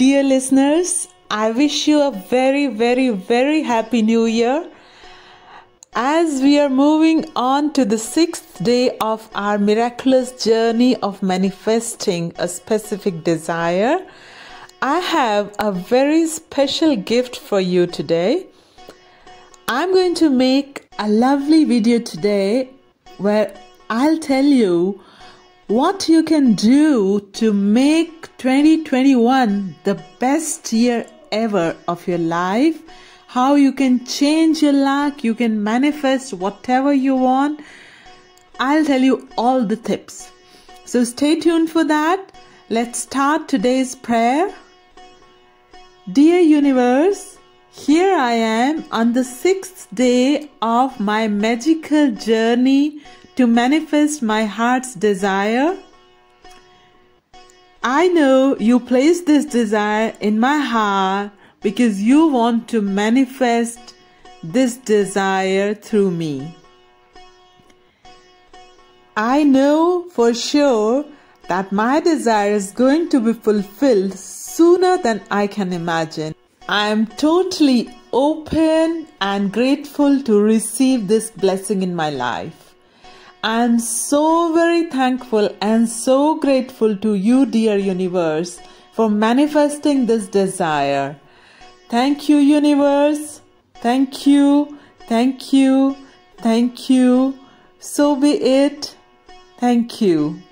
Dear listeners, I wish you a very, very, very happy new year. As we are moving on to the sixth day of our miraculous journey of manifesting a specific desire, I have a very special gift for you today. I'm going to make a lovely video today where I'll tell you what you can do to make 2021 the best year ever of your life, how you can change your luck, you can manifest whatever you want. I'll tell you all the tips. So stay tuned for that. Let's start today's prayer. Dear universe, here I am on the sixth day of my magical journey to manifest my heart's desire. I know you placed this desire in my heart because you want to manifest this desire through me. I know for sure that my desire is going to be fulfilled sooner than I can imagine. I am totally open and grateful to receive this blessing in my life. I am so very thankful and so grateful to you, dear universe, for manifesting this desire. Thank you, universe. Thank you, thank you, thank you. So be it. Thank you.